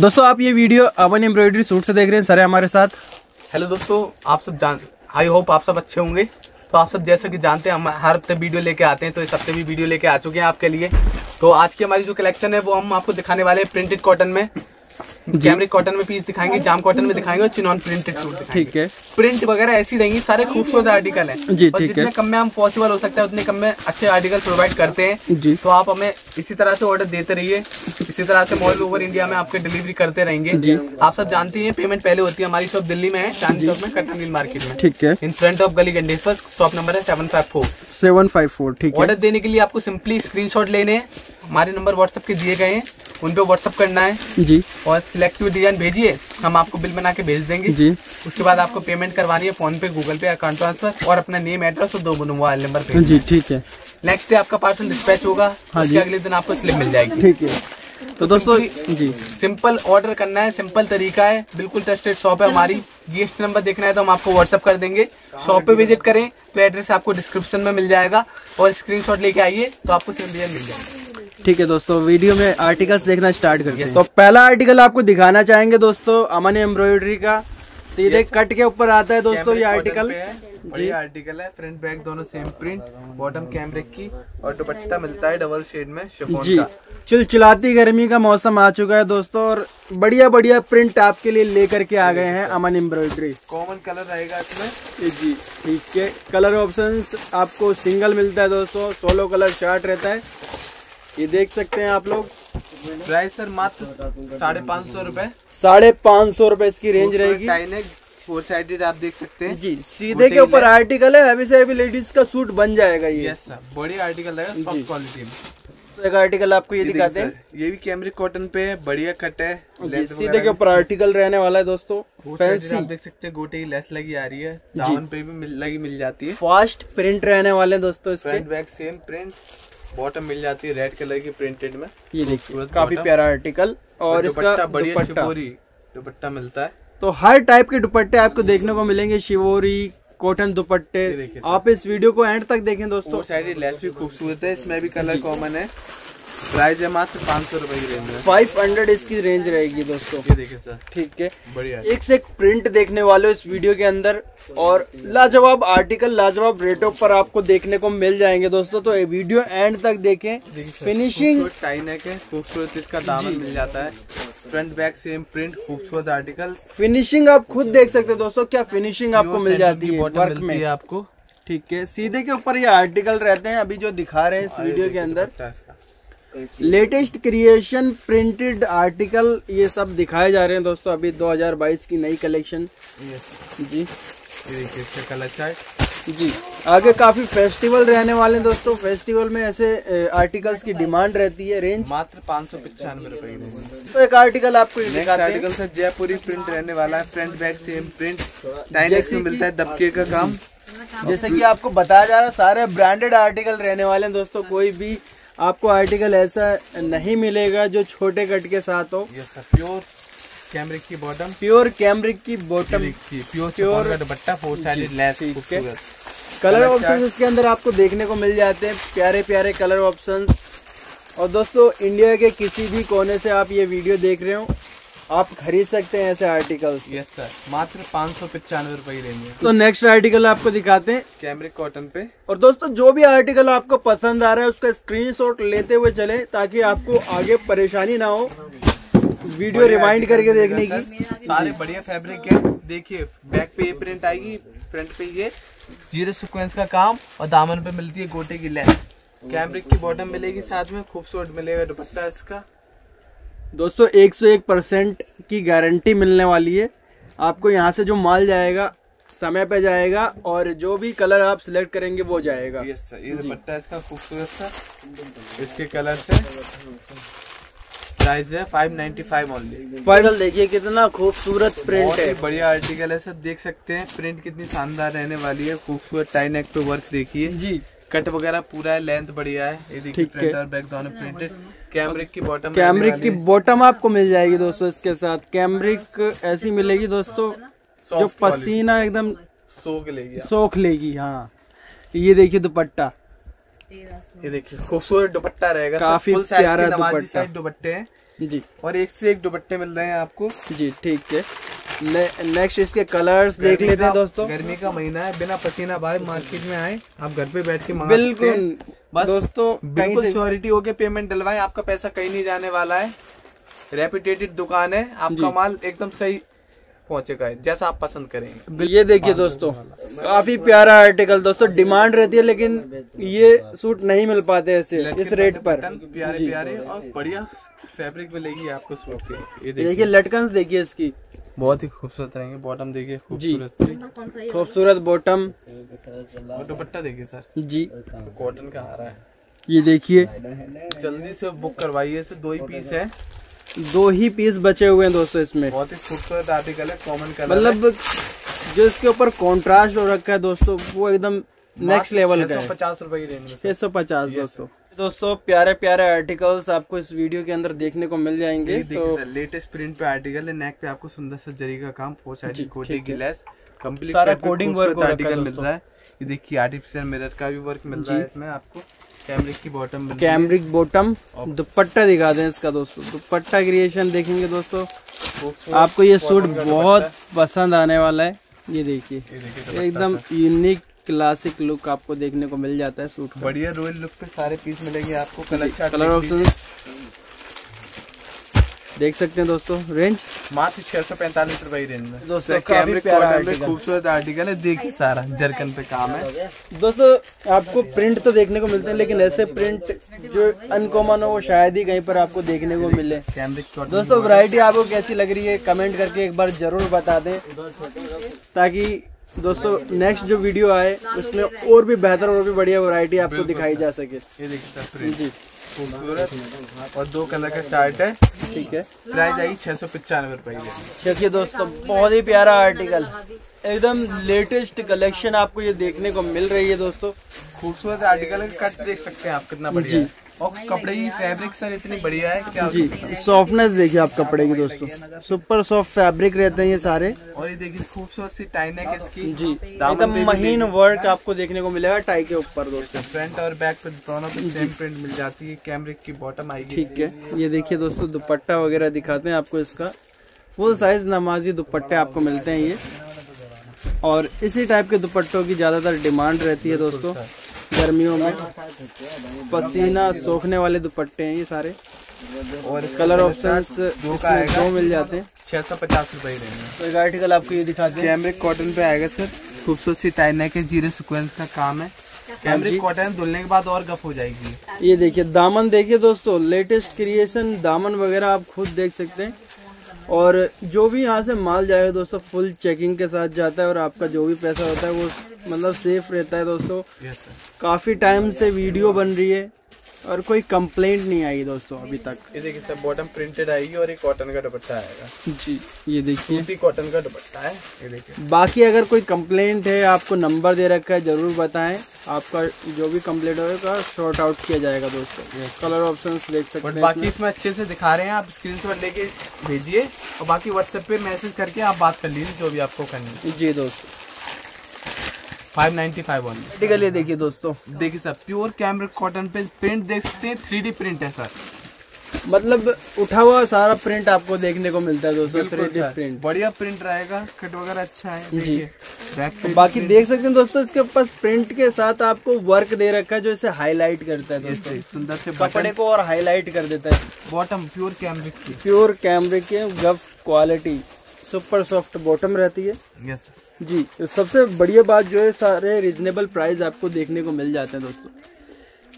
दोस्तों, आप ये वीडियो अवन एम्ब्रॉयडरी सूट से देख रहे हैं। सर हमारे साथ। हेलो दोस्तों, आप सब जान आई होप आप सब अच्छे होंगे। तो आप सब जैसा कि जानते हैं, हम हर हफ़्ते वीडियो लेके आते हैं तो इस हफ़्ते भी वीडियो लेके आ चुके हैं आपके लिए। तो आज की हमारी जो कलेक्शन है, वो हम आपको दिखाने वाले हैं प्रिंटेड कॉटन में। कैमरिक कॉटन में पीस दिखाएँगे जाम कॉटन में दिखाएँगे और चिनॉन प्रिंटेड सूट ठीक है। प्रिंट वगैरह ऐसी रहेंगी सारे खूबसूरत आर्टिकल है। जी, ठीक जितने है। कम में हम पॉसिबल हो सकता है उतने कम में अच्छे आर्टिकल प्रोवाइड करते हैं। जी। तो आप हमें इसी तरह से ऑर्डर देते रहिए। इसी तरह से मॉल ओवर इंडिया में आपके डिलीवरी करते रहेंगे। जी। आप सब जानते हैं पेमेंट पहले होती है हमारी शॉप दिल्ली में है चांदी चौक में कटन मिल मार्केट में। ठीक है। इन फ्रंट ऑफ़ गली गंडेश्वर शॉप नंबर है seven five four seven five four ठीक है। ऑर्डर देने के लिए आपको सिंपली स्क्रीनशॉट लेने हैं। हमारे नंबर व्हाट्सएप के दिए गए हैं। उन पे व्हाट्सएप करना है। जी। और सिलेक्टिव डिज़ाइन भेजिए हम आपको बिल बना के भेज देंगे। जी। उसके बाद आपको पेमेंट करवानी है फ़ोन पे गूगल पे अकाउंट ट्रांसफ़र और अपना नेम एड्रेस और दो मोबाइल नंबर पे जी ठीक है। नेक्स्ट डे आपका पार्सल डिस्पैच होगा हाँ जी। अगले दिन आपको स्लिप मिल जाएगी। ठीक है। तो दोस्तों जी। सिंपल ऑर्डर करना है सिंपल तरीका है। बिल्कुल ट्रस्टेड शॉप है हमारी। जीएसटी नंबर देखना है तो हम आपको व्हाट्सअप कर देंगे। शॉप पे विज़िट करें तो एड्रेस आपको डिस्क्रिप्शन में मिल जाएगा। और स्क्रीनशॉट लेके आइए तो आपको सेम डिज़ाइन मिल जाएगा। ठीक है दोस्तों वीडियो में आर्टिकल्स देखना स्टार्ट करते हैं। तो पहला आर्टिकल आपको दिखाना चाहेंगे दोस्तों अमन एम्ब्रॉयडरी का। सीधे कट के ऊपर आता है दोस्तों ये आर्टिकल है, बढ़िया आर्टिकल है फ्रंट बैक दोनों सेम प्रिंट बॉटम कैमरे की और दुपट्टा मिलता है डबल शेड में जी। का। चिलचिलाती गर्मी का मौसम आ चुका है दोस्तों और बढ़िया बढ़िया प्रिंट आपके लिए लेकर के आ गए हैं अमन एम्ब्रॉयडरी कॉमन कलर रहेगा इसमें। जी ठीक है। कलर ऑप्शंस आपको सिंगल मिलता है दोस्तों सोलो कलर चार्ट रहता है। ये देख सकते हैं आप लोग। प्राइस सर मात्र साढ़े पाँच सौ रूपए। साढ़े पाँच सौ रूपए इसकी रेंज रहेगी। फोर साइडेड आप देख सकते हैं। जी सीधे के ऊपर आर्टिकल है हैवी से हैवी लेडीज़ का सूट बन जाएगा ये। यस सर बढ़िया आर्टिकल सॉफ्ट क्वालिटी में। तो एक आर्टिकल आपको ये दिखाते हैं। ये भी कैमरिक कॉटन पे है बढ़िया कट है सीधे के ऊपर आर्टिकल रहने वाला है दोस्तों। फैंसी आप देख सकते हैं गोटे की लेस लगी आ रही है दामन पे भी मिल, लगी मिल जाती है। फास्ट प्रिंट रहने वाले हैं दोस्तों इसके। बैक सेम प्रिंट बॉटम मिल जाती है रेड कलर की प्रिंटेड में। ये देखिए काफ़ी प्यारा आर्टिकल और इसका दुपट्टा बढ़िया दुपट्टा। शिवोरी दुपट्टा मिलता है। तो हर टाइप के दुपट्टे आपको देखने को मिलेंगे शिवोरी कॉटन दुपट्टे। आप इस वीडियो को एंड तक देखें दोस्तों। लेस भी खूबसूरत है इसमें भी कलर कॉमन है। प्राइस है मात्र पाँच सौ रुपए की रेंज में 500 इसकी रेंज रहेगी दोस्तों। ये देखिए सर। ठीक है। बढ़िया। एक से एक प्रिंट देखने वाले इस वीडियो के अंदर और लाजवाब आर्टिकल लाजवाब रेटों पर आपको देखने को मिल जाएँगे दोस्तों। तो ये वीडियो एंड तक देखें। फिनिशिंग टाई नेक है खूबसूरत इसका दामन मिल जाता है। फ्रंट बैक सेम प्रिंट खूबसूरत आर्टिकल फिनिशिंग आप खुद देख सकते हो दोस्तों क्या फिनिशिंग आपको मिल जाती है वर्क में। है आपको। ठीक है सीधे के ऊपर ये आर्टिकल रहते हैं अभी जो दिखा रहे हैं इस वीडियो के अंदर। लेटेस्ट क्रिएशन प्रिंटेड आर्टिकल ये सब दिखाए जा रहे हैं दोस्तों अभी 2022 की नई कलेक्शन जी। कलर जी। आगे काफ़ी फेस्टिवल रहने वाले हैं दोस्तों। फेस्टिवल में ऐसे आर्टिकल्स की डिमांड रहती है रेंज मात्र पाँच सौ पचानवे रुपए तो एक आर्टिकल आपको आर्टिकल सर जयपुरी प्रिंट रहने वाला है। फ्रंट बैक सेम प्रिंट टाइनेक्स में मिलता है दबके का काम। जैसे कि आपको बताया जा रहा है सारे ब्रांडेड आर्टिकल रहने वाले हैं दोस्तों। कोई भी आपको आर्टिकल ऐसा नहीं मिलेगा जो छोटे कट के साथ हो। ये सर प्योर कैमरिक की बॉटम प्योर कैमरिक की bottom pure pure dupatta four sided lace ठीक है। कलर ऑप्शंस ऑप्शन इसके अंदर आपको देखने को मिल जाते हैं। प्यारे प्यारे कलर ऑप्शंस और दोस्तों इंडिया के किसी भी कोने से आप ये वीडियो देख रहे हो। आप खरीद सकते हैं ऐसे आर्टिकल्स यस सर मात्र पाँच सौ पचानवे रुपए रेंज तो नेक्स्ट आर्टिकल आपको दिखाते हैं। कैमरिक कॉटन पे। और दोस्तों जो भी आर्टिकल आपको पसंद आ रहा है उसका स्क्रीनशॉट लेते हुए चले ताकि आपको आगे परेशानी ना हो। वीडियो रिमाइंड करके देखने की। सारे बढ़िया फैब्रिक है। देखिए बैक पे ये प्रिंट आएगी फ्रंट पे ये। ज़ीरो सिक्वेंस का काम और दामन पे मिलती है गोटे की लेस कैमरिक की बॉटम मिलेगी साथ में खूबसूरत मिलेगा दुपट्टा इसका। दोस्तों 101 परसेंट की गारंटी मिलने वाली है। आपको यहाँ से जो माल जाएगा समय पे जाएगा और जो भी कलर आप सिलेक्ट करेंगे वो जाएगा। यस सर ये दुपट्टा इसका खूबसूरत सा इसके कलर से प्राइस है five ninety five only final देखिए कितना खूबसूरत प्रिंट है बढ़िया आर्टिकल है सर। देख सकते हैं प्रिंट कितनी शानदार रहने वाली है। खूबसूरत टाइन पे वर्क देखिए। जी। कट वगैरह पूरा है लेंथ बढ़िया है। ये देखिए। फ्रंट और बैक दोनों प्रिंटेड कैमरिक की बॉटम कैमरिक की बॉटम आपको मिल जाएगी दोस्तों इसके साथ। कैमरिक ऐसी मिलेगी दोस्तों जो पसीना एकदम सोख लेगी सोख लेगी हाँ। ये देखिए दुपट्टा। ये देखिए खूबसूरत दुपट्टा रहेगा। काफ़ी प्यारा दुपट्टा। दुपट्टे हैं। जी। और एक से एक दुपट्टे मिल रहे हैं आपको। जी ठीक है। नेक्स्ट इसके कलर्स देख लेते हैं दोस्तों। गर्मी का महीना है बिना पसीना बाहर मार्केट में आए आप घर पे बैठ के मंगा बिल्कुल। बस दोस्तों बिल्कुल श्योरिटी होके पेमेंट डलवाए आपका पैसा कहीं नहीं जाने वाला है। रेपुटेटेड दुकान है आपका माल एकदम सही पहुंचेगा जैसा आप पसंद करेंगे। ये देखिए दोस्तों काफ़ी प्यारा आर्टिकल दोस्तों डिमांड रहती है लेकिन ये सूट नहीं मिल पाते ऐसे इस रेट पर। प्यारे प्यारे और बढ़िया फैब्रिक मिलेगी आपको सूट के। ये ये देखिए। देखिए लटकन देखिए इसकी। बहुत ही खूबसूरत रहेंगे बॉटम देखिए खूबसूरत। खूबसूरत बॉटम और दुपट्टा देखिए सर। जी। कॉटन का आ रहा है। ये देखिए। जल्दी से बुक करवाइए दो ही पीस है। दो ही पीस बचे हुए हैं दोस्तों इसमें। बहुत ही खूबसूरत आर्टिकल है कॉमन कलर मतलब जो इसके ऊपर कॉन्ट्रास्ट हो रखा है दोस्तों वो एकदम नेक्स्ट लेवल का है। पचास रुपए की रेंज में छह सौ पचास दोस्तों। दोस्तों प्यारे प्यारे आर्टिकल्स आपको इस वीडियो के अंदर देखने को मिल जाएँगे तो लेटेस्ट प्रिंट पे आर्टिकल है नेक पे आपको सुंदर सा जरी का काम फोर साइड कोटे ठीक की है। लेस कंप्लीट सारा रखा है आर्टिकल मिल रहा है। ये देखिए आर्टिफिशियल मिरर का भी वर्क मिल रहा है इसमें आपको। कैमरिक की बॉटम कैमरिक बॉटम दुपट्टा दिखा दें इसका दोस्तों। दुपट्टा क्रिएशन देखेंगे दोस्तों। आपको ये सूट बहुत पसंद आने वाला है। ये देखिए। एकदम यूनिक क्लासिक लुक आपको देखने को मिल जाता है सूट बढ़िया रॉयल लुक पे सारे पीस मिलेंगे आपको। कलर ऑप्शन कलर ऑप्शंस देख सकते हैं दोस्तों रेंज मात्र छह सौ पैंतालीस रुपए रेंज में। दोस्तों, सर, काफ़ी प्यारा। खूबसूरत आर्टिकल है देखिए सारा जरकन पे काम है। दोस्तों आपको प्रिंट तो देखने को मिलते हैं लेकिन ऐसे प्रिंट जो अनकॉमन हो वो शायद ही कहीं पर आपको देखने को मिले। कॉटन दोस्तों वैरायटी आपको कैसी लग रही है कमेंट करके एक बार ज़रूर बता दें ताकि दोस्तों नेक्स्ट जो वीडियो आए उसमें और भी बेहतर और भी बढ़िया वैरायटी आपको दिखाई जा सके। ये देखिए जी। खूबसूरत। और दो कलर का चार्ट है। ठीक है। प्राइस आई छह सौ पचानवे रुपये की। देखिए दोस्तों, बहुत ही प्यारा आर्टिकल एकदम लेटेस्ट कलेक्शन आपको ये देखने को मिल रही है दोस्तों। खूबसूरत आर्टिकल कट देख सकते हैं आप कितना बढ़िया है। और कपड़े की फैब्रिक सर इतनी बढ़िया है क्या जी सॉफ्टनेस देखिए आप कपड़े की दोस्तों। सुपर सॉफ्ट फैब्रिक रहते हैं ये सारे। और ये देखिए खूबसूरत सी टाइन है इसकी। जी एकदम महीन वर्क आपको देखने को मिलेगा टाई के ऊपर दोस्तों। फ्रंट और बैक पे दोनों पे सेम प्रिंट मिल जाती है कैमरिक की बॉटम आएगी ठीक है ये देखिए दोस्तों दुपट्टा वगैरह दिखाते हैं आपको इसका। फुल साइज़ नमाजी दुपट्टे आपको मिलते हैं ये। और इसी टाइप के दुपट्टों की ज़्यादातर डिमांड रहती है दोस्तों। गर्मियों में पसीना सोखने वाले दुपट्टे हैं ये सारे। और कलर ऑप्शंस दो का इसमें आएगा। दो मिल जाते हैं। छह सौ पचास में तो एक आर्टिकल आपको ये दिखाते हैं। कैमरिक कॉटन पे आएगा सर। खूबसूरत सी टाइन है के ज़ीरो सीक्वेंस का काम है। कैमरिक कॉटन धुलने के बाद और गफ हो जाएगी। ये देखिए दामन देखिए दोस्तों लेटेस्ट क्रिएशन दामन वगैरह आप खुद देख सकते हैं। और जो भी यहाँ से माल जाएगा दोस्तों फुल चेकिंग के साथ जाता है और आपका जो भी पैसा होता है वो मतलब सेफ़ रहता है दोस्तों। Yes, काफ़ी टाइम से वीडियो बन रही है। और कोई कंप्लेंट नहीं आई दोस्तों अभी तक। ये देखिए सर बॉटम प्रिंटेड आएगी और एक कॉटन का दुपट्टा आएगा। जी ये देखिए। कॉटन का दुपट्टा है ये देखिए। बाकी अगर कोई कंप्लेंट है आपको नंबर दे रखा है ज़रूर बताएँ। आपका जो भी कंप्लेंट होगा शॉर्ट आउट किया जाएगा दोस्तों। कलर ऑप्शन देख सकते हैं बाकी इसमें। अच्छे से दिखा रहे हैं आप स्क्रीनशॉट लेके भेजिए और बाकी व्हाट्सएप पे मैसेज करके आप बात कर लीजिए जो भी आपको करनी है। जी दोस्तों। फाइव नाइन्टी फाइव देखिए दोस्तों। देखिए सर प्योर कैमरिक कॉटन पे प्रिंट देख सकते हैं थ्री प्रिंट है सर। मतलब उठा हुआ सारा प्रिंट आपको देखने को मिलता है दोस्तों थ्री प्रिंट बढ़िया प्रिंट रहेगा कट वगैरह अच्छा है जी। देखिए। बैक देख सकते हैं दोस्तों इसके पास प्रिंट के साथ आपको वर्क दे रखा है जो इसे हाईलाइट करता है दोस्तों। सुंदर से कपड़े को और हाईलाइट कर देता है। बॉटम प्योर कैमरिक की। प्योर कैमरे के गफ क्वालिटी सुपर सॉफ्ट बॉटम रहती है। यस सर जी तो सबसे बढ़िया बात जो है सारे रिजनेबल प्राइस आपको देखने को मिल जाते हैं दोस्तों।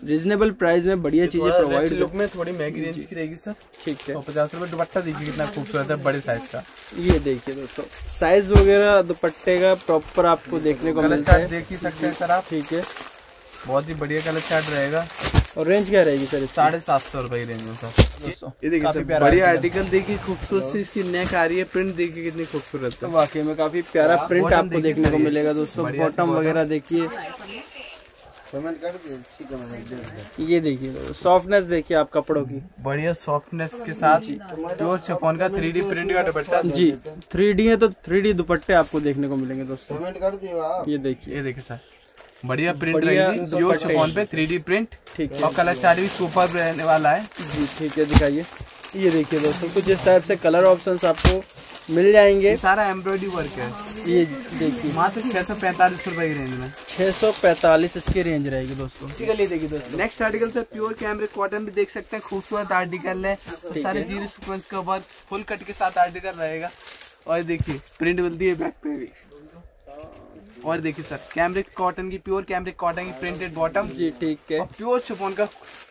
रिजनेबल प्राइस में बढ़िया चीज़ें प्रोवाइड लुक में थोड़ी महँगी रेंज की रहेगी सर ठीक है। सौ पचास रुपए दुपट्टा देखिए कितना खूबसूरत है बड़े साइज़ का। ये देखिए दोस्तों साइज़ वगैरह दुपट्टे का प्रॉपर आपको देखने को मिलता है। देख ही सकते हैं सर आप। ठीक है। बहुत ही बढ़िया कलर चार्ट रहेगा। और रेंज क्या रहेगी सर साढ़े सात सौ रुपए की रेंज में सर दोस्तों ये देखिए सर, बढ़िया आर्टिकल देखिए खूबसूरत सी इसकी नेक आ रही है प्रिंट देखिए कितनी खूबसूरत तो है वाकई में काफ़ी प्यारा प्रिंट आपको देखने को। मिलेगा दोस्तों। बॉटम वगैरह देखिए। ये देखिए सॉफ्टनेस देखिए आप कपड़ों की। बढ़िया सॉफ्टनेस के साथ प्योर शिफॉन का थ्री डी प्रिंट का दुपट्टा। जी थ्री डी है तो थ्री डी दुपट्टे आपको देखने को मिलेंगे दोस्तों। ये देखिए। ये देखिए सर बढ़िया प्रिंट बढ़िया रहेगी। प्योर शिफॉन पे थ्री प्रिंट ठीक है। और कलर चार्ट भी सुपर रहने वाला है। जी ठीक है दिखाइए। ये देखिए दोस्तों कुछ इस टाइप से कलर ऑप्शंस आपको मिल जाएँगे। सारा एम्ब्रॉयडरी वर्क है। ये देखिए। मात्र छह सौ पैंतालीस रुपए की रेंज में। 645 इसकी रेंज रहेगी दोस्तों। इसी के लिए देखिए दोस्तों। नेक्स्ट आर्टिकल से प्योर कैमरे कॉटन भी देख सकते हैं। खूबसूरत आर्टिकल है। सारे ज़ीरो सीक्वेंस का वर्क फुल कट के साथ आर्टिकल रहेगा। और देखिए प्रिंट मिलती है बैक पे भी। और देखिए सर कैमरिक कॉटन की प्योर कैमरिक कॉटन की प्रिंटेड बॉटम जी ठीक है। और प्योर शिफॉन का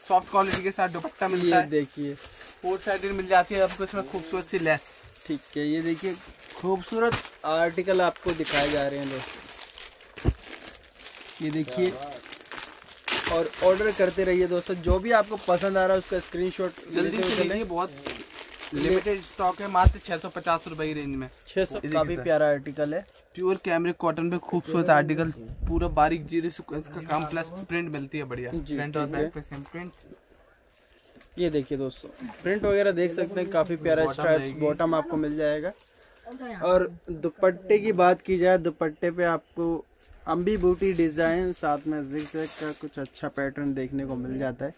सॉफ्ट क्वालिटी के साथ दुपट्टा मिलता है। देखिए। फोर साइड मिल जाती है आपको इसमें खूबसूरत सी लेस ठीक है ये देखिए खूबसूरत आर्टिकल आपको दिखाए जा रहे हैं दोस्तों ये देखिए और ऑर्डर करते रहिए दोस्तों जो भी आपको पसंद आ रहा है उसका स्क्रीनशॉट जल्दी से लीजिए बहुत लिमिटेड स्टॉक है मात्र छह सौ पचास रुपए की रेंज में। छः सौ काफ़ी प्यारा आर्टिकल है। प्योर कैमरिक कॉटन पे खूबसूरत आर्टिकल पूरा बारीक ज़ीरो सीक्वेंस का काम प्लस प्रिंट मिलती है बढ़िया। जी, फ्रंट और बैक पे सेम प्रिंट ये देखिए दोस्तों प्रिंट वगैरह देख सकते हैं काफ़ी प्यारा स्ट्राइप्स बॉटम आपको मिल जाएगा। और दुपट्टे की बात की जाए दुपट्टे पे आपको अम्बी बूटी डिज़ाइन साथ में जिग का कुछ अच्छा पैटर्न देखने को मिल जाता है।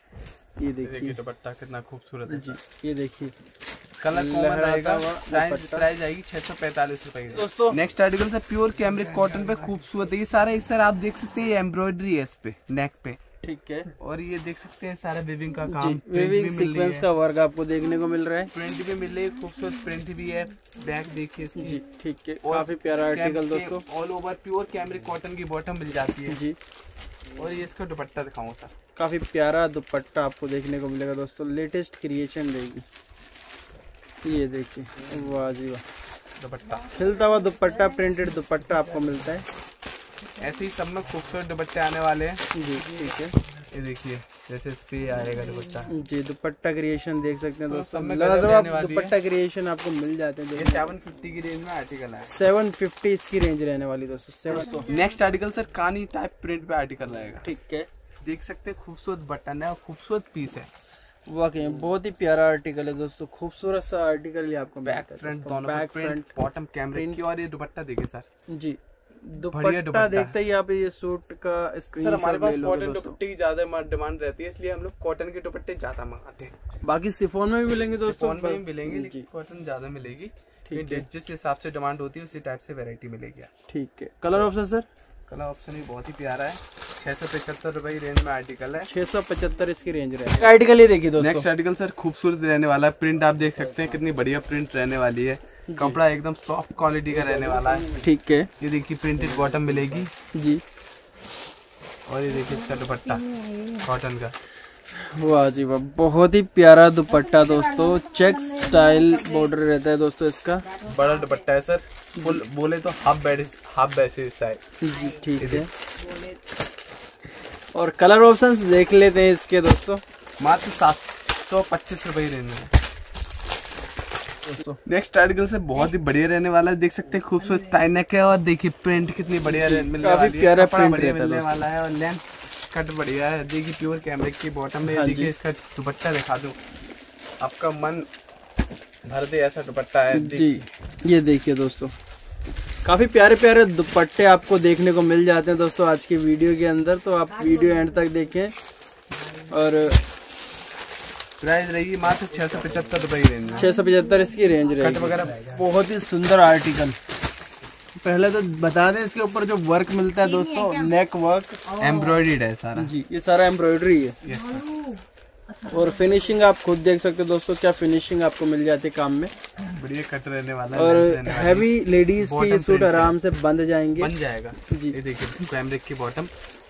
ये देखिए देखिए। दुपट्टा कितना खूबसूरत है। जी ये देखिए। कलर कॉमन रहेगा प्राइस आएगी छह सौ पैंतालीस रुपए दोस्तों। Next article sir pure cambric cotton पे खूबसूरत है। ये सारा एक सर आप देख सकते हैं एम्ब्रॉयडरी है इस पे नेक पे। ठीक है। और ये देख सकते हैं सारा विविंग का काम विविंग सीक्वेंस का वर्क आपको देखने को मिल रहा है। प्रिंट भी मिल रही है खूबसूरत प्रिंट भी है बैक देखिए इसकी। जी ठीक है। और काफ़ी प्यारा आर्टिकल दोस्तों। All over pure cambric cotton की बॉटम मिल जाती है। जी। और ये इसका दुपट्टा दिखाऊँगा सर। काफ़ी प्यारा दुपट्टा आपको देखने को मिलेगा दोस्तों। लेटेस्ट क्रिएशन रहेगी ये देखिए वाह जी वाह। दुपट्टा। खिलता हुआ दुपट्टा प्रिंटेड दुपट्टा आपको मिलता है। ऐसे ही सब में खूबसूरत दुपट्टे आने वाले हैं। जी ठीक है। ये देखिए जैसे इस पे आएगा दुपट्टा। जी दुपट्टा क्रिएशन देख सकते हैं तो दोस्तों। लाजवाब। दुपट्टा क्रिएशन आपको मिल जाते हैं ये सेवन फिफ्टी की रेंज में आर्टिकल है। सेवन फिफ्टी इसकी रेंज रहने वाली दोस्तों नेक्स्ट आर्टिकल सर कानी टाइप प्रिंट पे आर्टिकल रहेगा ठीक है। देख सकते हैं खूबसूरत बटन है और खूबसूरत पीस है। वाकई बहुत ही प्यारा आर्टिकल है दोस्तों खूबसूरत सा आर्टिकल ही आपको बैक फ्रंट दोनों बैक फ्रंट बॉटम कैमरे की और ये दुपट्टा देखिए सर। जी दुपट्टा देखते ही आप ये सूट का स्क्रीन सर हमारे पास कॉटन दुपट्टे की ज़्यादा डिमांड रहती है इसलिए हम लोग कॉटन के दुपट्टे ज़्यादा मंगाते हैं। बाकी सिफोन में भी मिलेंगे दोस्तों। में भी मिलेंगे लेकिन कॉटन ज़्यादा मिलेगी। ये जिस हिसाब से डिमांड होती है उसी टाइप से वेरायटी मिलेगी। ठीक है। Colour option sir colour option भी बहुत ही प्यारा है। छह सौ पचहत्तर रुपए की रेंज में आर्टिकल है। छह सौ पचहत्तर इसकी रेंज रहेगी आर्टिकल ये देखिए दोस्तों। नेक्स्ट आर्टिकल सर खूबसूरत रहने वाला है। प्रिंट आप देख सकते हैं कितनी बढ़िया प्रिंट रहने वाली है। कपड़ा एकदम सॉफ्ट क्वालिटी का रहने वाला है। ठीक है। ये देखिए प्रिंटेड बॉटम मिलेगी। जी। और ये देखिए इसका दुपट्टा कॉटन का। वाह जी वाह बहुत ही प्यारा दुपट्टा दोस्तों चेक स्टाइल बॉर्डर रहता है दोस्तों इसका। बड़ा दुपट्टा है सर फुल बोले तो हाफ़ बेड हाफ़ बेड जी ठीक है। और कलर ऑप्शंस देख लेते हैं इसके दोस्तों। मात्र सात सौ पच्चीस रुपए ही रेंज दोस्तों। नेक्स्ट आर्टिकल से बहुत ही बढ़िया रहने वाला है देख सकते हैं खूबसूरत टाई नेक है और देखिए प्रिंट कितनी बढ़िया मिलने वाली है प्यारा मिलने वाला है और लेंथ कट बढ़िया है। देखिए प्योर कैमरे की बॉटम में हाँ देखिए इसका दुपट्टा दिखा दो। आपका मन भर दे ऐसा दुपट्टा है। जी। ये देखिए दोस्तों काफ़ी प्यारे प्यारे दुपट्टे आपको देखने को मिल जाते हैं दोस्तों आज की वीडियो के अंदर। तो आप वीडियो एंड तक देखें और प्राइस रहेगी मात्र छह सौ पचहत्तर रुपए की रेंज में छह सौ पचहत्तर इसकी रेंज रहेगी। वगैरह बहुत ही सुंदर आर्टिकल पहले तो बता दें इसके ऊपर जो वर्क मिलता है दोस्तों नेक वर्क एम्ब्रॉयड है सारा। जी ये सारा एम्ब्रॉयडरी है। यस और फिनिशिंग आप खुद देख सकते हो दोस्तों क्या फिनिशिंग आपको मिल जाती है काम में। बढ़िया कट रहने वाला और। हैवी लेडीज़ के ये सूट आराम से बंद जाएँगे। बन जाएगा। जी। देखिए कैमरे की बॉटम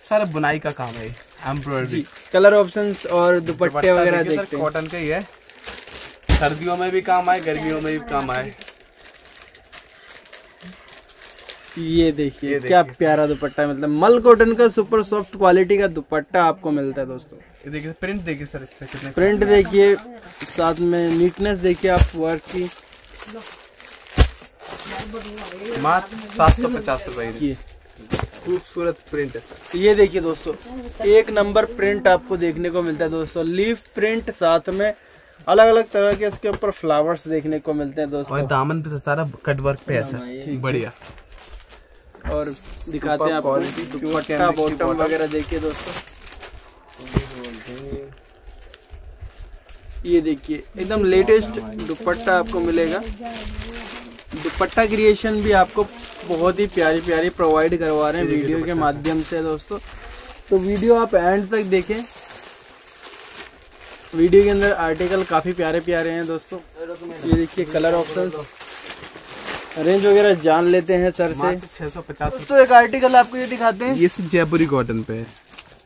सारा बुनाई का काम है एम्ब्रॉयडरी कलर ऑप्शंस और दुपट्टे वगैरह देखते हैं। कॉटन का ही है। सर्दियों में भी काम आए गर्मियों में भी काम आए। ये देखिए क्या प्यारा दुपट्टा है। मतलब मल कॉटन का सुपर सॉफ्ट क्वालिटी का दुपट्टा आपको मिलता है दोस्तों। ये देखिए प्रिंट देखिए सर इस पे प्रिंट देखिए साथ में नीटनेस देखिए आप वर्क की। मात्र सात सौ पचास रुपए की। खूबसूरत प्रिंट है। ये देखिए दोस्तों एक नंबर प्रिंट आपको देखने को मिलता है दोस्तों। लीफ प्रिंट साथ में अलग अलग तरह के इसके ऊपर फ्लावर्स देखने को मिलते हैं दोस्तों। और दामन पे तो सारा कट वर्क पे है सर बढ़िया। और दिखाते हैं आपको दुपट्टा बॉटम वगैरह देखिए दोस्तों। ये देखिए एकदम लेटेस्ट दुपट्टा आपको मिलेगा। दुपट्टा क्रिएशन भी आपको बहुत ही प्यारी प्यारी प्रोवाइड करवा रहे हैं वीडियो के माध्यम से दोस्तों। तो वीडियो आप एंड तक देखें। वीडियो के अंदर आर्टिकल काफ़ी प्यारे प्यारे हैं दोस्तों। ये देखिए कलर ऑप्शंस रेंज वगैरह जान लेते हैं सर से। छह सौ पचास दोस्तों एक आर्टिकल आपको ये दिखाते हैं। ये जयपुरी कॉटन पे है।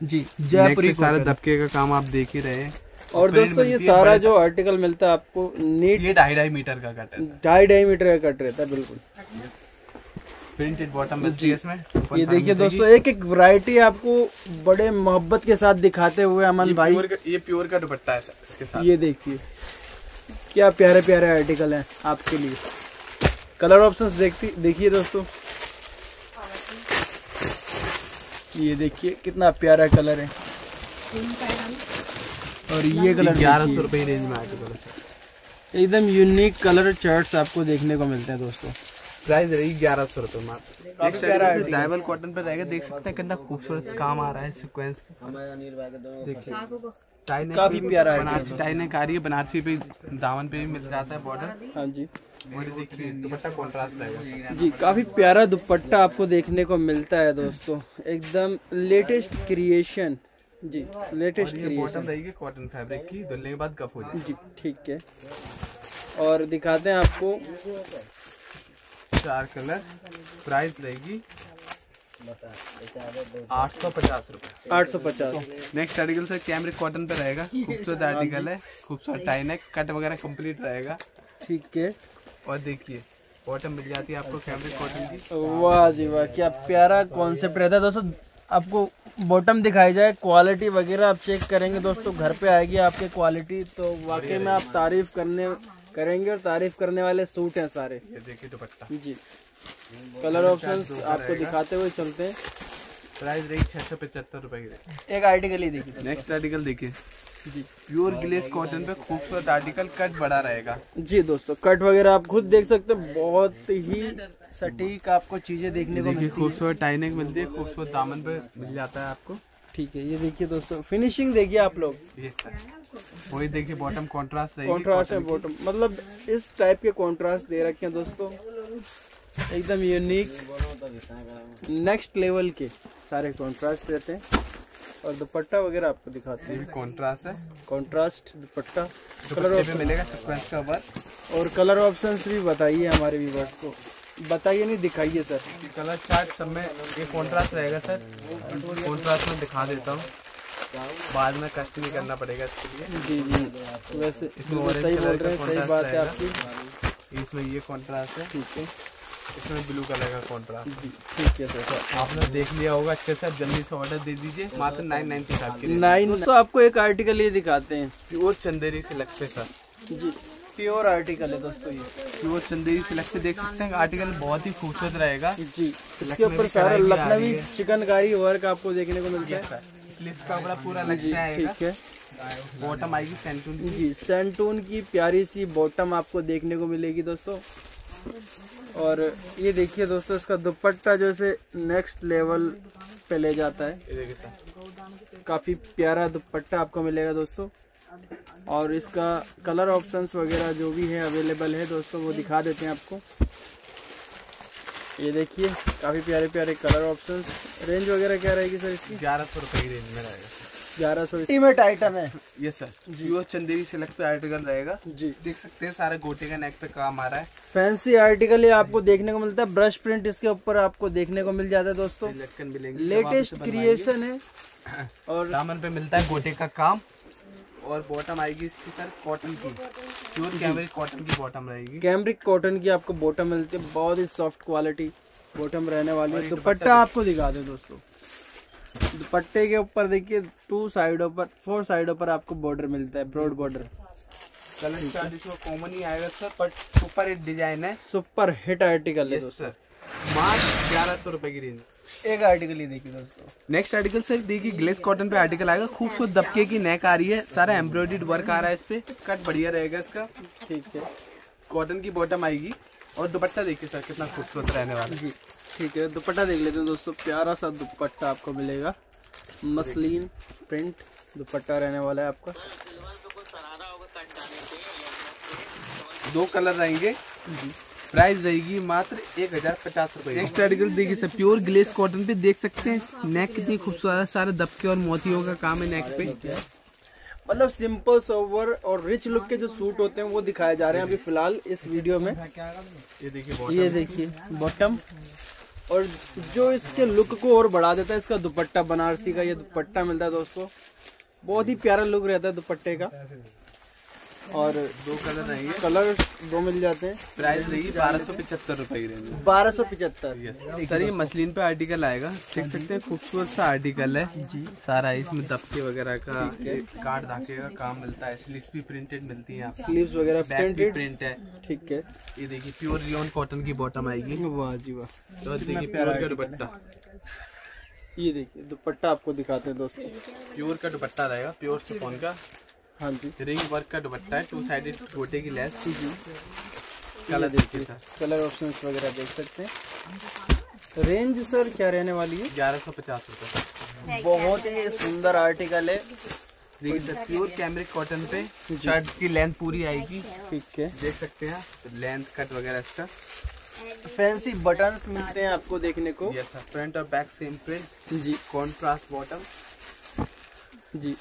जी जयपुरी सारा दबके का काम आप देख ही रहे हैं। और दोस्तों ये सारा जो आर्टिकल मिलता है आपको नीट ये ढाई ढाई मीटर का कट है। ढाई ढाई मीटर का कट रहता है बिल्कुल। प्रिंटेड बॉटम मिलती है इसमें ये देखिए दोस्तों एक एक वैरायटी आपको बड़े मोहब्बत के साथ दिखाते हुए अमन ये भाई प्योर का ये प्योर का दुपट्टा है सर इसके साथ। ये देखिए क्या प्यारे प्यारे आर्टिकल हैं आपके लिए। कलर ऑप्शंस देखती देखिए दोस्तों। ये देखिए कितना प्यारा कलर है। और ये कलर ग्यारह सौ रुपए रेंज में आर्टिकल है एकदम यूनिक कलर चार्ट्स आपको देखने को मिलते हैं दोस्तों। प्राइस रहेगी ग्यारह सौ रुपए मात्र। डायबल कॉटन पे रहेगा देख सकते हैं कितना खूबसूरत काम आ रहा है सीक्वेंस देखिए। टाई नेक काफ़ी प्यारा है बनारसी टाई नेक आ रही है बनारसी पे दामन पे भी मिल जाता है बॉर्डर हाँ जी। दुपट्टा कॉन्ट्रास्ट रहेगा जी काफ़ी प्यारा दुपट्टा आपको देखने को मिलता है दोस्तों। एकदम लेटेस्ट क्रिएशन जी लेटेस्ट क्रिएशन रहेगी कॉटन फैब्रिक की धुलने के बाद गफ हो जाएगी जी ठीक है। और दिखाते हैं आपको। चार कलर प्राइस रहेगी आठ सौ पचास रुपए। आठ सौ पचास। Next article sir cambric cotton पे रहेगा। खूबसूरत आर्टिकल है खूबसूरत टाई नेक कट वगैरह कंप्लीट रहेगा। ठीक है। और देखिए बॉटम मिल जाती है आपको कैमरिक कॉटन की। वाह जी वाह क्या प्यारा कॉन्सेप्ट रहता है। दोस्तों आपको बॉटम दिखाई जाए क्वालिटी वगैरह आप चेक करेंगे। दोस्तों घर पे आएगी आपके क्वालिटी तो वाकई में आप तारीफ़ करने करेंगे और तारीफ़ करने वाले सूट हैं सारे। ये देखिए दुपट्टा। जी। कलर ऑप्शंस आपको दिखाते हुए चलते हैं। प्राइस रहेगी छह सौ पचहत्तर रुपए की एक आर्टिकल ही देखिए। नेक्स्ट आर्टिकल देखिए। जी। प्योर ग्लेस कॉटन पे खूबसूरत आर्टिकल कट बड़ा रहेगा। जी दोस्तों कट वगैरह आप खुद देख सकते हैं बहुत ही सटीक आपको चीज़ें देखने को मिलती खूबसूरत टाइनेक मिलती है खूबसूरत दामन पे मिल जाता है आपको। ठीक है ये देखिए दोस्तों फिनिशिंग देखिए आप लोग। ये सर वही देखिए बॉटम कॉन्ट्रास्ट कॉन्ट्रास्ट है बॉटम मतलब इस टाइप के कॉन्ट्रास्ट दे रखे हैं दोस्तों। एकदम यूनिक नेक्स्ट लेवल के सारे कॉन्ट्रास्ट रहते हैं। और दुपट्टा वगैरह आपको दिखाते हैं। कॉन्ट्रास्ट है। कॉन्ट्रास्ट दुपट्टा। कलर पे मिलेगा सीक्वेंस का वर्क और कलर ऑप्शंस भी बताइए हमारे व्यूवर्स को। बताइए नहीं दिखाइए सर। कलर चार्ट सब में ये कॉन्ट्रास्ट रहेगा सर। कॉन्ट्रास्ट में दिखा देता हूँ। बाद में कष्ट नहीं करना पड़ेगा इसके लिए। जी जी। वैसे इसमें सही बोल रहे हैं सही बात है आपकी। इसमें ये कॉन्ट्रास्ट है। ठीक है। इसमें ब्लू कलर का कॉन्ट्रास्ट ठीक है सर। आपने देख लिया होगा अच्छे से जल्दी से ऑर्डर दे दीजिए। मात्र नाइन नाइन्टी फाइव के नाइन दोस्तों आपको एक आर्टिकल ये दिखाते हैं। प्योर चंदेरी सिलेक्ट पे सर जी प्योर आर्टिकल है दोस्तों ये। प्योर चंदेरी सिलेक्ट पे देख सकते हैं आर्टिकल बहुत ही खूबसूरत रहेगा। जी इसके ऊपर सारा लखनवी चिकनकारी वर्क आपको देखने को मिलता है इसलिए इसका कपड़ा पूरा अलग जी से ठीक है। बॉटम आएगी सेंटून की। जी सेंटून की प्यारी सी बॉटम आपको देखने को मिलेगी दोस्तों। और ये देखिए दोस्तों इसका दुपट्टा जो से नेक्स्ट लेवल पे ले जाता है। काफ़ी प्यारा दुपट्टा आपको मिलेगा दोस्तों। और इसका कलर ऑप्शंस वगैरह जो भी है अवेलेबल है दोस्तों वो दिखा देते हैं आपको। ये देखिए काफ़ी प्यारे प्यारे कलर ऑप्शंस रेंज वगैरह क्या रहेगी सर इसकी? ग्यारह सौ रुपये की रेंज में रहेगा। ग्यारह सौ आइटम है। ये सर प्योर चंदेरी सिलेक्ट पे आर्टिकल रहेगा। जी। देख सकते हैं सारे गोटे का नेक पे काम आ रहा है। फैंसी आर्टिकल ये आपको देखने को मिलता है। ब्रश प्रिंट इसके ऊपर आपको देखने को मिल जाता है दोस्तों। लेटेस्ट क्रिएशन है। और दामन पे मिलता है गोटे का काम। और बॉटम आएगी इसकी सर कॉटन की। प्योर कैमरिक कॉटन की बॉटम रहेगी। कैमरिक कॉटन की आपको बॉटम मिलती है। बहुत ही सॉफ्ट क्वालिटी बॉटम रहने वाली है। दुपट्टा आपको दिखा दे दोस्तों। दुपट्टे के ऊपर देखिए टू साइडों पर फोर साइडों पर आपको बॉर्डर मिलता है ब्रॉड बॉर्डर कलर चार्ट इसमें कॉमन ही आएगा sir but super hit design है। सुपर हिट आर्टिकल है सर मात्र ग्यारह सौ रुपए की रेंज एक आर्टिकल ही देखिए दोस्तों। नेक्स्ट आर्टिकल सर देखिए ग्लेस कॉटन पे आर्टिकल आएगा। खूबसूरत दबके की नेक आ रही है सारा एम्ब्रॉयडर्ड वर्क आ रहा है इस पे। कट बढ़िया रहेगा इसका। ठीक है। कॉटन की बॉटम आएगी। और दुपट्टा देखिए सर कितना खूबसूरत रहने वाला है। ठीक है दुपट्टा देख लेते हैं दोस्तों प्यारा सा दुपट्टा आपको मिलेगा। मसलिन प्रिंट दुपट्टा रहने वाला है आपका। दो कलर रहेंगे। प्राइस रहेगी मात्र एक हज़ार पचास रुपए। नेक्स्ट आर्टिकल देखिए सर प्योर ग्लेस कॉटन पे देख सकते हैं। नेक कितनी खूबसूरत है सारे दबके और मोतियों का काम है नेक पे। मतलब सिंपल सोवर और रिच लुक के जो सूट होते हैं वो दिखाए जा रहे हैं अभी फ़िलहाल इस वीडियो में। ये देखिए ये देखिए बॉटम और जो इसके लुक को और बढ़ा देता है, इसका दुपट्टा बनारसी का ये दुपट्टा मिलता है दोस्तों। बहुत ही प्यारा लुक रहता है दुपट्टे का। और दो कलर रहेंगे। कलर दो मिल जाते हैं। प्राइस रहेगी बारह सौ पचहत्तर रुपए की रेंज बारह सौ पिचहत्तर। यस सर ये मसलिन पे आर्टिकल आएगा। देख सकते हैं खूबसूरत सा आर्टिकल है। जी। सारा इसमें दबके वगैरह का कार्ड धाके का काम मिलता है। स्लीव्स भी प्रिंटेड मिलती है स्लीव्स वगैरह प्रिंटेड प्रिंट है। ठीक है। ये देखिए प्योर रियोन कॉटन की बॉटम आएगी। वाह जी वाह। तो देखिए प्योर का दुपट्टा। ये देखिए दुपट्टा आपको दिखाते हैं दोस्तों। प्योर का दुपट्टा रहेगा प्योर शिफॉन का। हाँ जी। रिंग वर्क का दुपट्टा है टू साइडेड गोटे की लेस कलर देखिए सर कलर ऑप्शंस वगैरह देख सकते हैं। रेंज सर क्या रहने वाली है? ग्यारह सौ पचास रुपये बहुत ही सुंदर आर्टिकल है। देखिए सर प्योर कैमरिक कॉटन पे शर्ट की लेंथ पूरी आएगी। ठीक है। देख सकते हैं लेंथ कट वगैरह इसका। फैंसी बटन्स मिलते हैं आपको देखने को। यस सर फ्रंट और बैक सेम प्रिंट जी। कॉन्ट्रास्ट बॉटम जी।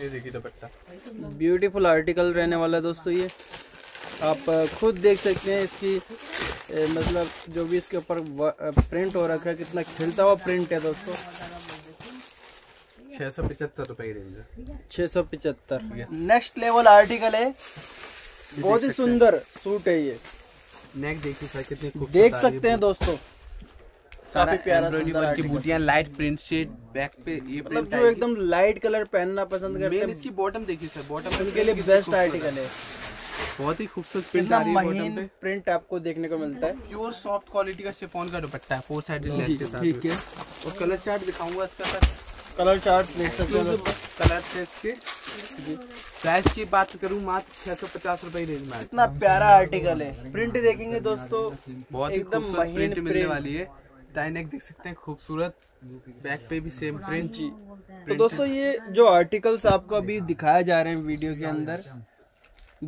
ये देखिए दुपट्टा। ब्यूटीफुल आर्टिकल रहने वाला है दोस्तों ये। आप खुद देख सकते हैं इसकी अ, मतलब जो भी इसके ऊपर प्रिंट हो रखा है कितना खिलता हुआ प्रिंट है दोस्तों। छह सौ पचहत्तर रुपए की रेंज है। छः सौ पिचहत्तर। नेक्स्ट लेवल आर्टिकल है। बहुत ही सुंदर सूट है ये। नेक देखिए सर कितनी देख। सकते हैं दोस्तों। काफ़ी प्यारा सुंदर की बूटियाँ लाइट प्रिंट शेड बैक पे ये मतलब जो एकदम लाइट कलर पहनना पसंद करते हैं। इसकी बॉटम देखिए सर बॉटम उनके लिए बेस्ट आर्टिकल है। बहुत ही खूबसूरत प्रिंट आ रही है बॉटम पे। प्रिंट आपको देखने को मिलता है। प्योर सॉफ्ट क्वालिटी का शिफॉन का दुपट्टा है फोर साइडेड लेस के साथ। ठीक है। और कलर चार्ट दिखाऊँगा इसका सर कलर चार्ट देख सकते हैं कलर से इसके प्राइस की। बात करूँ मात्र छह सौ पचास रुपए रेंज में इतना प्यारा आर्टिकल है। प्रिंट देखेंगे दोस्तों बहुत ही एकदम खूबसूरत महीन प्रिंट मिलने वाली है। टाइनेक देख सकते हैं खूबसूरत। बैक पे भी सेम प्रिंट जी तो दोस्तों ये जो आर्टिकल्स आपको अभी दिखाया जा रहे हैं वीडियो के अंदर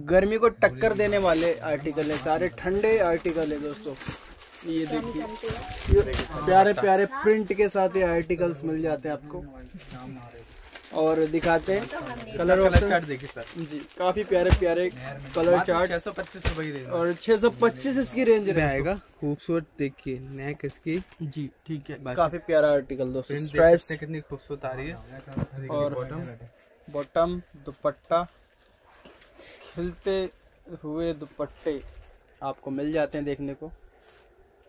गर्मी को टक्कर देने वाले आर्टिकल है सारे ठंडे आर्टिकल है दोस्तों। ये देखिए। प्यारे प्यारे प्रिंट के साथ ये आर्टिकल्स मिल जाते हैं आपको। और दिखाते हैं कलर कलर चार्ट देखिए सर जी काफ़ी प्यारे प्यारे कलर चार्ट छह सौ पच्चीस रुपए की रेंज और 625 इसकी रेंज में आएगा खूबसूरत देखिए नेक इसकी। जी ठीक है। काफ़ी प्यारा आर्टिकल दोस्तों स्ट्राइप्स कितनी खूबसूरत आ रही है। और बॉटम बॉटम दुपट्टा। खिलते हुए दुपट्टे आपको मिल जाते हैं देखने को।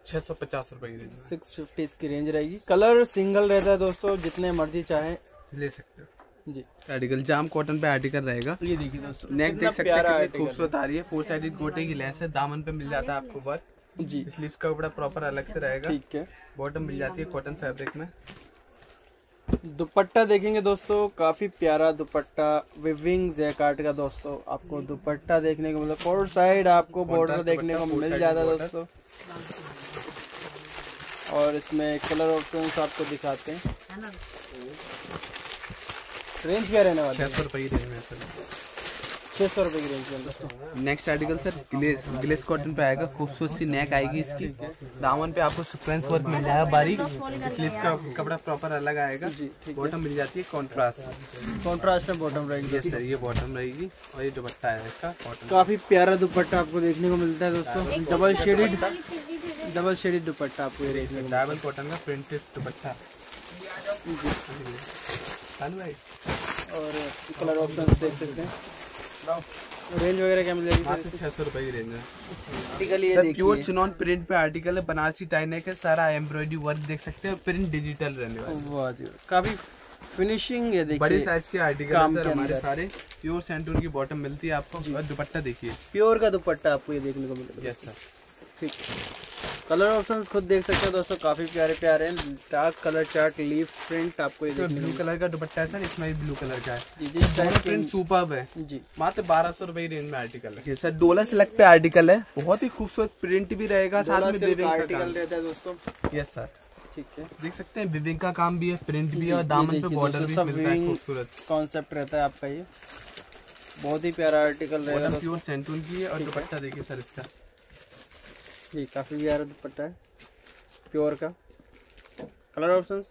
छह सौ पचास रुपए की रेंज 650 इसकी रेंज रहेगी। कलर सिंगल रहता है दोस्तों जितने मर्ज़ी चाहे। ले सकते हो। जी। आर्टिकल जाम कॉटन पे आर्टिकल रहेगा। ये देखिए दोस्तों नेक देख सकते हैं कितनी खूबसूरत आ रही है। फोर साइडेड गोटे की लेस है दामन पे मिल जाता है आपको वर्क जी। स्लीव्स का कपड़ा प्रॉपर अलग से रहेगा। ठीक है। बॉटम मिल जाती है कॉटन फैब्रिक में। दुपट्टा देखेंगे दोस्तों काफ़ी प्यारा दुपट्टा विविंग जैकार्ट का दोस्तों। आपको दुपट्टा देखने को है फोर साइड आपको बॉर्डर देखने को मिल जाता है दोस्तों। और इसमें कलर ऑप्शंस आपको दिखाते हैं। रेंज क्या रहने वाली छह सौ रुपए की रेंज में सर। छह सौ रुपए की रेंज के अंदर next article sir glace glace cotton पे आएगा खूबसूरत सी नेक आएगी इसकी। दामन पे आपको सीक्वेंस वर्क मिल जाएगा बारीक। स्लीव का कपड़ा प्रॉपर अलग आएगा। जी बॉटम मिल जाती है कॉन्ट्रास्ट कॉन्ट्रास्ट में बॉटम रहेंगे सर ये बॉटम रहेगी। और ये दुपट्टा है इसका कॉटन काफ़ी प्यारा दुपट्टा आपको देखने को मिलता है दोस्तों। डबल शेडेड डबल शेडेड दुपट्टा। आपको ये देखने को डबल कॉटन का प्रिंटेड दुपट्टा। चालू है और कलर ऑप्शन देख सकते हैं। रेंज वगैरह क्या मिल जाएगी मात्र छह सौ रुपए की रेंज है। आर्टिकल ये सर प्योर चिनॉन प्रिंट पे आर्टिकल है बनारसी टाइनेक है सारा एम्ब्रॉयडरी वर्क देख सकते हैं प्रिंट डिजिटल रहने वाला है। काफ़ी फिनिशिंग है बड़े देखिए साइज़ के आर्टिकल है सर हमारे सारे। प्योर सेंटून की बॉटम मिलती है आपको और दुपट्टा देखिए। प्योर का दुपट्टा आपको ये देखने को मिलेगा। यस सर ठीक कलर ऑप्शंस खुद देख सकते हो दोस्तों काफ़ी प्यारे प्यारे हैं। Dark colour chart leaf print आपको ये तो ब्लू कलर का दुपट्टा है सर इसमें भी ब्लू कलर का है। जी प्रिंट सुपर है। जी। मात्र बारह सौ रुपए रेंज में आर्टिकल है। सर डोला सिलेक्ट पे आर्टिकल है। बहुत ही खूबसूरत प्रिंट भी रहेगा साथ में का आर्टिकल रहता है दोस्तों। यस सर ठीक है। देख सकते हैं विविंग का काम भी है प्रिंट भी है और दामन पे बॉर्डर भी मिलता है खूबसूरत। कॉन्सेप्ट रहता है आपका ये। बहुत ही प्यारा आर्टिकल रहेगा प्योर सेंटून की है और दुपट्टा देखिए सर इसका। जी काफ़ी प्यारा दुपट्टा है। प्योर का। कलर ऑप्शन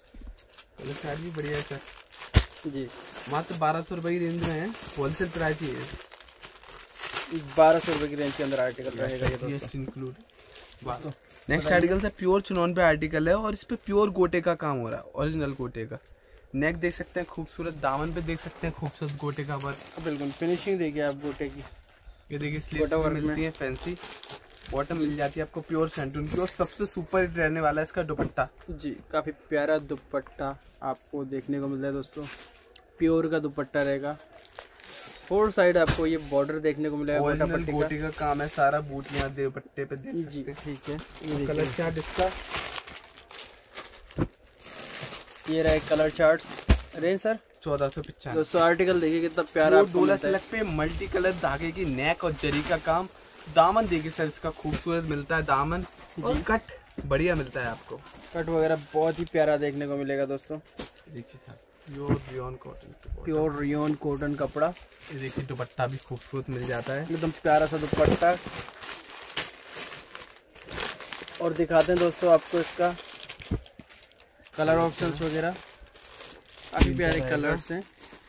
कलर चार्ट भी बढ़िया है सर जी। मात्र बारह सौ रुपए की रेंज में है। होलसेल प्राइस ही है। बारह सौ रुपए की रेंज के अंदर आर्टिकल रहेगा ये इंक्लूड नेक्स्ट आर्टिकल से प्योर चुनौन पे आर्टिकल है और इस पर प्योर गोटे का काम हो रहा है। ओरिजिनल गोटे का। नेक देख सकते हैं खूबसूरत दामन पे देख सकते हैं खूबसूरत गोटे का वर्क बिल्कुल फिनिशिंग देखिए आप गोटे की। ये देखिए स्लीव्स। मिलती है फैंसी बॉटम मिल जाती है आपको प्योर सेंटून की और सबसे सुपर हिट रहने वाला है इसका दुपट्टा। जी काफ़ी प्यारा दुपट्टा आपको देखने को मिलता है दोस्तों। प्योर का दुपट्टा रहेगा। फोर साइड आपको ये बॉर्डर देखने को मिलेगा गोटा पट्टी का। का काम है सारा बूटियाँ दुपट्टे पे देख जी ठीक है। ये कलर चार्ट इसका। ये रहा कलर चार्ट रेंज सर चौदह सौ पिचानवे दोस्तों आर्टिकल देखिए कितना प्यारा डोला सिलक पे मल्टी कलर धागे की नेक और जरी का काम। दामन देखिए सर इसका खूबसूरत मिलता है दामन। और? कट बढ़िया मिलता है आपको। कट वगैरह बहुत ही प्यारा देखने को मिलेगा दोस्तों। देखिए सर प्योर बियॉन्ड कॉटन प्योर रियोन कॉटन कपड़ा। ये देखिए दुपट्टा भी खूबसूरत मिल जाता है। एकदम प्यारा सा दुपट्टा। और दिखाते हैं दोस्तों आपको इसका। कलर ऑप्शंस वगैरह। काफ़ी प्यारे कलर्स हैं।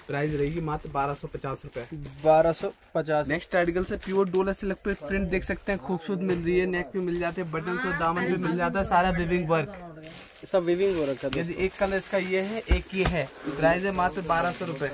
प्राइस रहेगी मात्र बारह सौ पचास रूपए। बारह सौ पचास। नेक्स्ट आर्टिकल से प्योर डोला सिल्क पे प्रिंट देख सकते हैं खूबसूरत मिल रही है नेक पे मिल जाते हैं बटन और दामन पे मिल जाता है सारा विविंग वर्क सब विविंग हो रखा है एक कलर इसका ये है एक ये है। प्राइस है मात्र बारह सौ रूपए।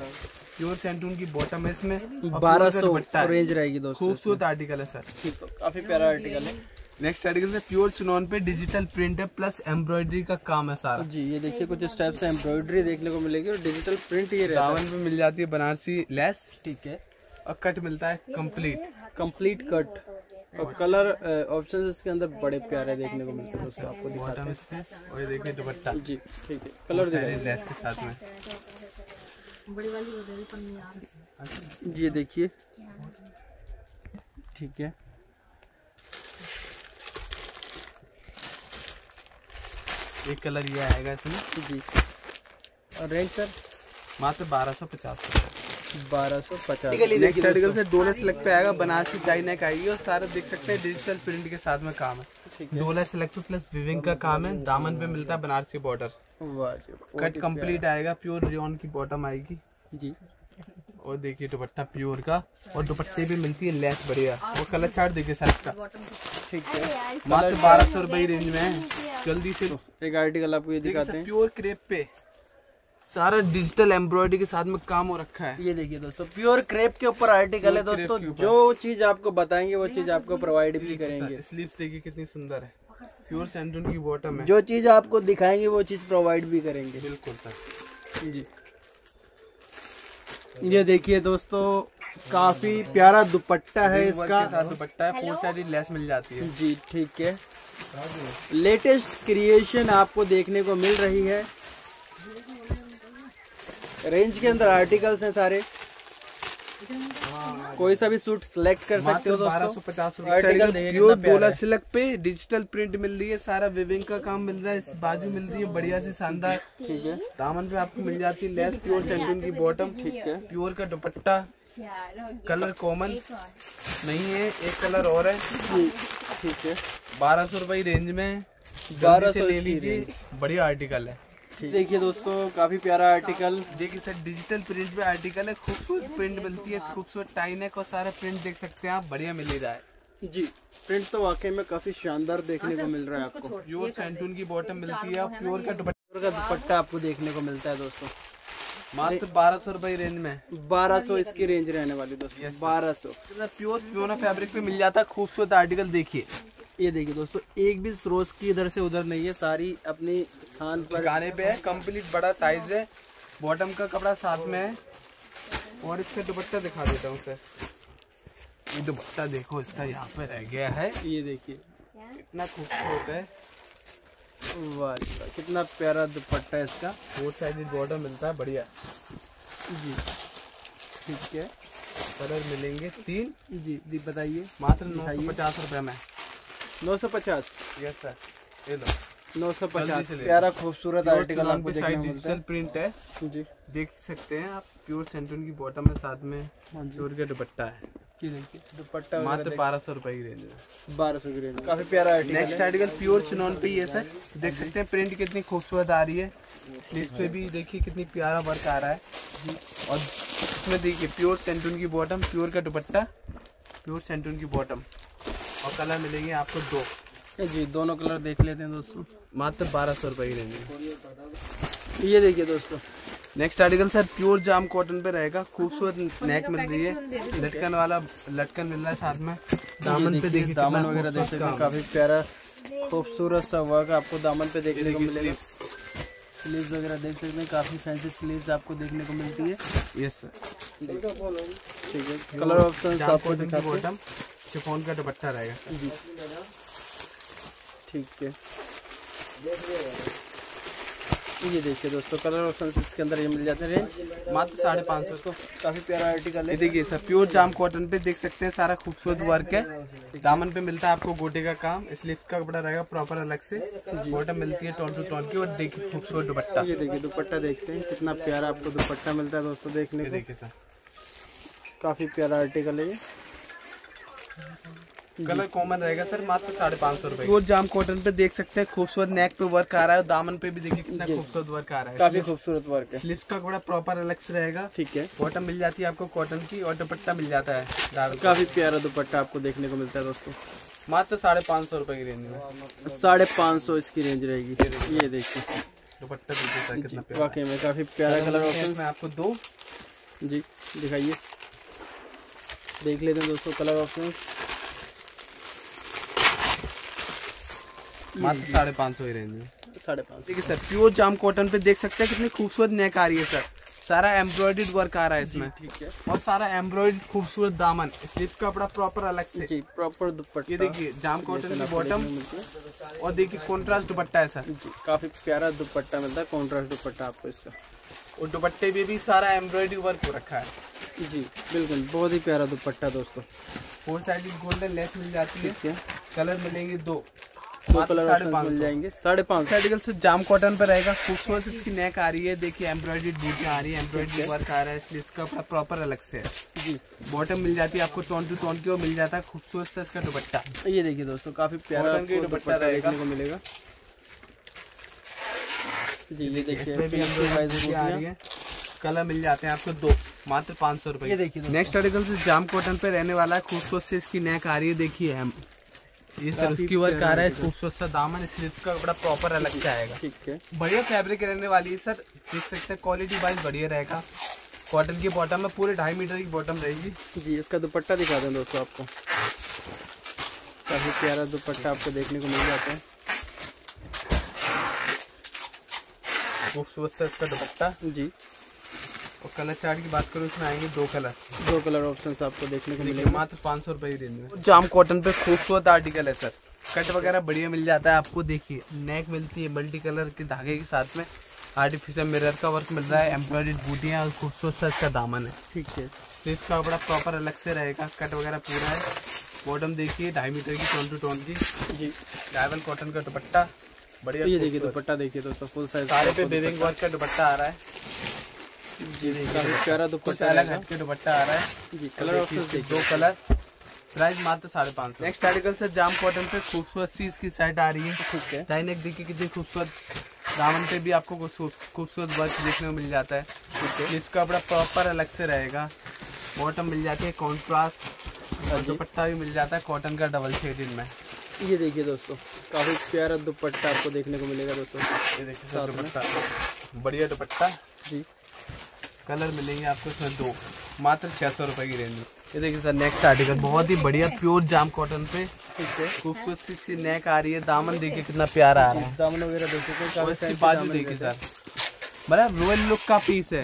प्योर सेंटून की बॉटम है इसमें बारह सौ रेंज रहेगी दोस्तों खूबसूरत आर्टिकल है सर ठीक तो काफ़ी प्यारा आर्टिकल है। नेक्स्ट आर्टिकल से प्योर चुनौन पे डिजिटल प्रिंट है प्लस एम्ब्रॉयडरी का काम है सारा। जी ये देखिए कुछ इस टाइप से एम्ब्रॉयडरी देखने को मिलेगी और डिजिटल प्रिंट ये रहता है। दामन पे मिल जाती है बनारसी लेस ठीक है। और कट मिलता है कंप्लीट कंप्लीट कट और कलर ऑप्शन इसके अंदर बड़े प्यारे देखने को मिलते हैं दोस्तों आपको दिखाते बॉटम और ये देखिए दुपट्टा। जी ठीक है। कलर लेस के साथ में। ये देखिए। ठीक है। एक कलर ये आएगा इसमें। जी। और रेंज सर मात्र बारह सौ पचास बारह सौ पचास। नेक्स्ट आर्टिकल से डोला सिलेक्ट पे आएगा बनारसी टाई नेक आएगी और सारा देख सकते हैं डिजिटल प्रिंट के साथ में काम है। डोला सिलेक्ट प्लस विविंग का काम है। दामन पे मिलता है बनारसी बॉर्डर कट कंप्लीट आएगा प्योर रियोन की बॉटम आएगी। जी। और देखिए दुपट्टा प्योर का। और दुपट्टे भी मिलती है लेस बढ़िया। और कलर चार्ट देखिए सर का। ठीक है। मात्र बारह सौ रुपए रेंज में है। जल्दी से एक आर्टिकल आपको ये दिखाते हैं। प्योर क्रेप पे सारा डिजिटल एम्ब्रॉयडरी के साथ में काम हो रखा है। ये देखिए दोस्तों प्योर क्रेप के ऊपर आर्टिकल है दोस्तों जो चीज़ आपको बताएँगे वो चीज़ आपको प्रोवाइड भी करेंगे। स्लीव्स देखिए कितनी सुंदर है। प्योर सैंडून की बॉटम है। जो चीज़ आपको दिखाएँगे वो चीज़ प्रोवाइड भी करेंगे। बिल्कुल सर। जी। ये देखिए दोस्तों काफ़ी प्यारा दुपट्टा है इसका। दुपट्टा है फोर साइड लेस मिल जाती है। जी ठीक है। लेटेस्ट क्रिएशन आपको देखने को मिल रही है। रेंज के अंदर आर्टिकल्स हैं सारे। कोई सा भी सूट सिलेक्ट कर सकते हो बारह सौ दोस्तों पचास डोला है। पे डिजिटल प्रिंट मिल रही है सारा विविंग का काम मिल रहा है इस बाजू मिल रही है बढ़िया सी शानदार। ठीक है। दामन पे आपको मिल जाती है लेस प्योर सैंडून की बॉटम ठीक है। प्योर का दुपट्टा कलर कॉमन नहीं है एक कलर और है। ठीक है। बारह सौ रुपए रेंज में 1200 1200 ले लीजिए। बढ़िया आर्टिकल है। देखिए दोस्तों काफ़ी प्यारा आर्टिकल देखिए सर डिजिटल प्रिंट पे आर्टिकल है खूबसूरत प्रिंट मिलती है खूबसूरत टाई नेक और सारा प्रिंट देख सकते हैं आप बढ़िया मिल ही रहा है। जी प्रिंट तो वाकई में काफ़ी शानदार देखने को मिल रहा है आपको। प्योर सैंटून की बॉटम मिलती है प्योर का दुपट्टा का दुपट्टा आपको देखने को मिलता है दोस्तों। मात्र बारह सौ रुपए रेंज में। 1200 इसकी रेंज रहने वाली दोस्तों 1200 प्योर प्योना फैब्रिक पे मिल जाता है खूबसूरत आर्टिकल देखिए। ये देखिए दोस्तों एक भी रोज की इधर से उधर नहीं है सारी अपनी स्थान पर ठिकाने पे है कंप्लीट बड़ा साइज़ है बॉटम का कपड़ा साथ में है। और इसका दुपट्टा दिखा देता हूँ सर ये दुपट्टा देखो इसका यहाँ पे रह गया है। ये देखिए। कितना खूबसूरत है। वाह कितना प्यारा दुपट्टा है इसका। फोर साइज़ बॉटम मिलता है बढ़िया। जी ठीक है। कलर मिलेंगे तीन। जी जी बताइए। मात्र नौ सौ पचास रुपये में। नौ सौ पचास। यस सर ये लो। नौ सौ पचास। प्यारा खूबसूरत आर्टिकल आपको देखने को मिलता डिजिटल प्रिंट है है। जी। देख सकते हैं आप प्योर सेंटून की बॉटम है साथ में हाँ प्योर का दुपट्टा है। दुपट्टा मात्र बारह सौ रुपए की रेंज में बारह सौ की रेंज काफ़ी प्यारा article next article pure chinon पे ही है सर देख सकते हैं प्रिंट कितनी खूबसूरत आ रही है। स्लीव पे भी देखिए कितनी प्यारा वर्क आ रहा है। और इसमें देखिए प्योर सेंटून की बॉटम प्योर का दुपट्टा प्योर सेंटून की बॉटम और कलर मिलेंगे आपको दो। जी दोनों कलर देख लेते हैं दोस्तों। मात्र बारह सौ रुपए की में ये देखिए दोस्तों। Next article sir pure jam cotton पे रहेगा। खूबसूरत नेक मिल रही है। लटकन वाला लटकन मिल रहा है साथ में। दामन पे देखिए दामन वगैरह देख सकते हैं। काफ़ी प्यारा खूबसूरत सा वर्क आपको दामन पे देखने को मिलेगा। स्लीव्स वगैरह देख सकते हैं। काफ़ी फैंसी स्लीव्स आपको देखने को मिलती है। यस सर ठीक है। कलर ऑप्शन आपको हैं। बॉटम शिफॉन का दुपट्टा रहेगा। जी। ठीक है। ये देखिए दोस्तों कलर ऑप्शन इसके अंदर ये मिल जाते हैं। रेंज मात्र साढ़े पाँच सौ। तो काफ़ी प्यारा आर्टिकल है। देखिए सर प्योर जाम कॉटन पे देख सकते हैं सारा खूबसूरत वर्क है। दामन पे मिलता है आपको गोटे का काम इसलिए इसका कपड़ा रहेगा प्रॉपर अलग से। बॉटम मिलती है टॉन टू टॉन की और देखिए खूबसूरत दुपट्टा। ये देखिए दुपट्टा देखते हैं कितना प्यारा आपको दुपट्टा मिलता है दोस्तों देखने देखिए सर। काफ़ी प्यारा आर्टिकल है ये। कलर कॉमन रहेगा सर मात्र साढ़े पाँच सौ रुपए प्योर जाम कॉटन पे देख सकते हैं खूबसूरत नेक पे वर्क आ रहा है दामन पे भी देखिए कितना खूबसूरत वर्क आ रहा है। काफ़ी खूबसूरत वर्क है। स्लीव्स का कपड़ा प्रॉपर अलग से रहेगा। ठीक है। बॉटम मिल जाती है आपको कॉटन की और दुपट्टा मिल जाता है काफ़ी प्यारा दुपट्टा आपको देखने को मिलता है दोस्तों। मात्र साढ़े पाँच सौ रुपए की रेंज में। साढ़े पाँच सौ इसकी रेंज रहेगी। ये देखिए। दुपट्टा वाकई में काफ़ी प्यारा कलर। ऑप्शन इसमें आपको दो। जी दिखाइए। देख लेते हैं दोस्तों कलर ऑप्शन मात्र साढ़े पाँच सौ रेंज में साढ़े पाँच देखिए सर प्योर जाम कॉटन पे देख सकते हैं कितनी खूबसूरत नेक आ रही है सर सारा एम्ब्रॉयडर्ड वर्क आ रहा है इसमें। ठीक है। और सारा एम्ब्रॉयडर्ड खूबसूरत दामन का कपड़ा प्रॉपर अलग से। जी प्रॉपर दुपट्टा। ये देखिए जाम कॉटन की बॉटम। और देखिए कॉन्ट्रास्ट दुपट्टा है सर जी काफ़ी प्यारा दुपट्टा मिलता है कॉन्ट्रास्ट दुपट्टा आपको इसका। और दुपट्टे पे भी सारा एम्ब्रॉयडरी वर्क हो रखा है। जी बिल्कुल बहुत ही प्यारा दुपट्टा दोस्तों। फोर साइड गोल्डन लेस मिल जाती है। कलर मिलेंगे दो। दो कलर साढ़े ऑप्शन पाँच मिल। जाएँगे। साढ़े पाँच आर्टिकल से जाम कॉटन पर रहेगा। खूबसूरत इसकी नेक आ रही है। देखिए एम्ब्रॉयडरी बूटियाँ आ रही है। एम्ब्रॉयडरी वर्क आ रहा है स्लीव्स का कपड़ा प्रॉपर अलग से है। जी। बॉटम मिल जाती है आपको टोन टू टोन की और मिल जाता है खूबसूरत सा इसका दुपट्टा। ये देखिए दोस्तों काफ़ी प्यारा की दुपट्टा। देखने को मिलेगा। जी ये देखिए कलर मिल जाते हैं आपको दो मात्र पाँच सौ ये रुपए देखिए नेक्स्ट आर्टिकल से जाम कॉटन पे रहने वाला है। खूबसूरत से इसकी नेक आ रही है। देखिए हम ये सर उसकी वर्क आ रहा है खूबसूरत सा दामन स्लिप का कपड़ा प्रॉपर अलग से आएगा। ठीक है। बढ़िया फैब्रिक रहने वाली है सर देख सकते हैं क्वालिटी वाइज बढ़िया रहेगा। कॉटन की बॉटम में पूरे ढाई मीटर की बॉटम रहेगी। जी इसका दुपट्टा दिखा दें दोस्तों आपको। काफ़ी प्यारा दुपट्टा आपको देखने को मिल जाता है। खूबसूरत सा इसका दुपट्टा। जी। और कलर चार्ट की बात करूँ इसमें आएँगे दो कलर। दो कलर ऑप्शन आपको देखने को मिलेगा। मात्र पाँच सौ रुपए की रेंज में जाम कॉटन पे खूबसूरत आर्टिकल है सर कट वगैरह बढ़िया मिल जाता है आपको देखिए। नेक मिलती है मल्टी कलर के धागे के साथ में। आर्टिफिशियल मिरर का वर्क मिल रहा है एम्ब्रॉयड बूटियाँ और खूबसूरत सा इसका दामन है। ठीक है। स्लीव का कपड़ा प्रॉपर अलग से रहेगा कट वगैरह पूरा है। बॉटम देखिए ढाई मीटर की टोन टू टोन की। जी। डायवल कॉटन का दुपट्टा बढ़िया तो ये देखिए दुपट्टा देखिए दोस्तों फुल साइज़ सारे पे बेबिंग वर्क का दुपट्टा आ रहा है। जी काफ़ी प्यारा दुपट्टा अलग हटके दुपट्टा आ रहा है। जी कलर कलर ऑप्शन ऑप्शन दो कलर। प्राइस मात्र साढ़े पाँच सौ। नेक्स्ट आर्टिकल से जाम कॉटन पे खूबसूरत सी इसकी सेट आ रही है। ठीक है। डाइनेक देखिए कितनी खूबसूरत। दामन पे भी आपको खूबसूरत वर्क देखने को मिल जाता है। ठीक है। इसका कपड़ा प्रॉपर अलग से रहेगा। बॉटम मिल जाती है कॉन्ट्रास्ट हाँ और दुपट्टा भी मिल जाता है कॉटन का डबल शेडिंग में ये देखिए दोस्तों काफ़ी प्यारा दुपट्टा आपको देखने को मिलेगा दोस्तों। ये देखिए दुपट्टा। बढ़िया दुपट्टा। जी। कलर मिलेंगे आपको इसमें दो मात्र छः सौ रुपये की रेंज में। ये देखिए सर नेक्स्ट आर्टिकल बहुत ही बढ़िया प्योर जाम कॉटन पे। खूबसूरत सी सी नेक आ रही है दामन देखिए कितना प्यारा आ रहा है। दामन वगैरह देख सकते हैं इसकी बाजू देखिए सर। बड़ा रॉयल लुक का पीस है।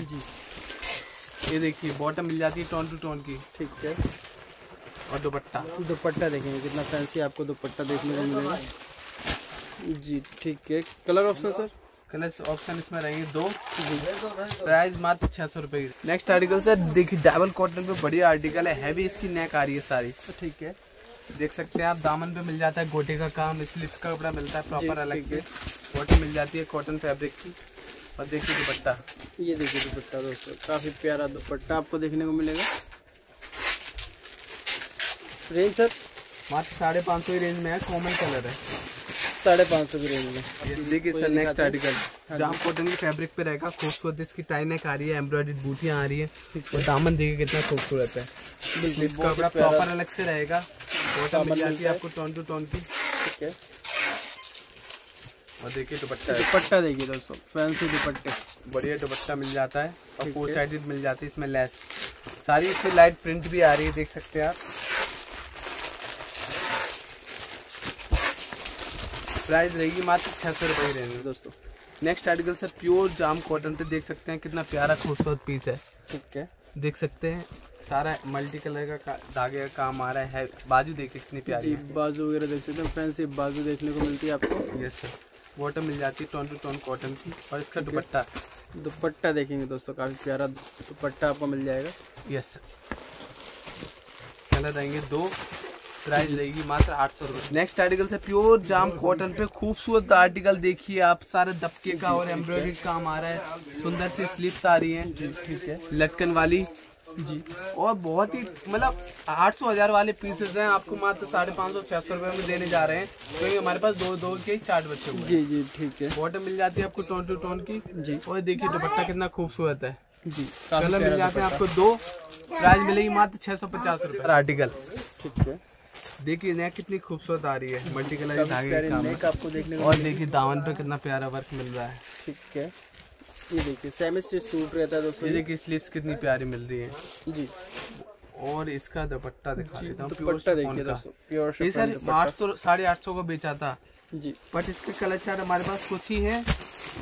ये देखिए बॉटम मिल जाती है टोन टू टोन की। ठीक है। और दुपट्टा। दुपट्टा देखेंगे कितना फैंसी आपको दुपट्टा देखने को मिलेगा। जी ठीक है। Colour option sir colour option इसमें रहेंगे दो। प्राइस मात्र छह सौ रुपए की। नेक्स्ट आर्टिकल सर देखिए डबल कॉटन पे बढ़िया आर्टिकल है हैवी इसकी नेक आ रही है सारी। तो ठीक है देख सकते हैं आप दामन पे मिल जाता है गोटे का काम स्लिप्स का कपड़ा मिलता है प्रॉपर अलग से। बॉटम मिल जाती है कॉटन फैब्रिक की और देखिए दुपट्टा। ये देखिए दुपट्टा दोस्तों काफ़ी प्यारा दुपट्टा आपको देखने को मिलेगा। रेंज सर मात्र साढ़े पाँच सौ रेंज में है कॉमन कलर है। साढ़े पाँच सौ की रेंज में। देखिए sir next article jam cotton की फैब्रिक पे रहेगा खूबसूरत इसकी टाई नेक आ रही है एम्ब्रॉयडरी बूटियाँ आ रही है। और दामन देखिए कितना खूबसूरत है। बिल्कुल कपड़ा प्रॉपर अलग से रहेगा। बॉटम मिल जाती है। आपको टोन टू टोन की। ठीक है। और देखिए दुपट्टा दुपट्टा देखिए दोस्तों फैंसी दुपट्टे। बढ़िया दुपट्टा मिल जाता है। और फोर साइडेड मिल जाती है इसमें लेस सारी इसमें लाइट प्रिंट भी आ रही है देख सकते हैं आप। प्राइस रहेगी मात्र छः सौ रुपये की रेंज में दोस्तों। Next article sir pure jam cotton पे देख सकते हैं कितना प्यारा खूबसूरत पीस है। ठीक है। देख सकते हैं सारा मल्टी कलर का धागे का काम आ रहा है। बाजू देखिए कितनी प्यारी है बाजू वगैरह देख सकते हैं। फैंसी बाजू देखने को मिलती है आपको। यस सर बॉटम मिल जाती है टोन टू टोन कॉटन की। और इसका दुपट्टा। दुपट्टा देखेंगे दोस्तों काफ़ी प्यारा दुपट्टा आपको मिल जाएगा। यस सर कलर रहेंगे दो। प्राइस रहेगी मात्र आठ सौ रुपये नेक्स्ट आर्टिकल से प्योर जाम कॉटन पे खूबसूरत आर्टिकल देखिए आप। सारे दबके का और एम्ब्रॉयडरी काम आ रहा है। सुंदर सी स्लिप्स आ रही हैं। ठीक है। लटकन वाली। जी। और बहुत ही मतलब आठ सौ हज़ार वाले पीसेस हैं। आपको मात्र साढ़े पाँच सौ छह सौ रुपये में देने जा रहे हैं। क्योंकि हमारे पास दो दो के चार्ट बच्चे हुए जी जी ठीक है। बॉटम मिल जाती है आपको टोन टू टोन की। जी। और देखिए दुपट्टा कितना खूबसूरत है। जी। कलर मिल जाते हैं आपको दो। प्राइस मिलेगी मात्र छह सौ पचास रुपए। आर्टिकल ठीक है। देखिए नेक कितनी खूबसूरत आ रही है। मल्टी कलर धागे नेक आपको देखने को और देखिए दामन पे कितना प्यारा वर्क मिल रहा है। ठीक है। ये देखिए सेमी स्टिच सूट रहता है दोस्तों। ये देखिए स्लीव्स कितनी प्यारी मिल रही है। जी। और इसका दुपट्टा दिखा देता हूँ दुपट्टा देखिए दोस्तों प्योर ये सर। आठ सौ साढ़े आठ सौ का बेचा था। जी। बट इसके कलर चार्ट हमारे पास कुछ ही है।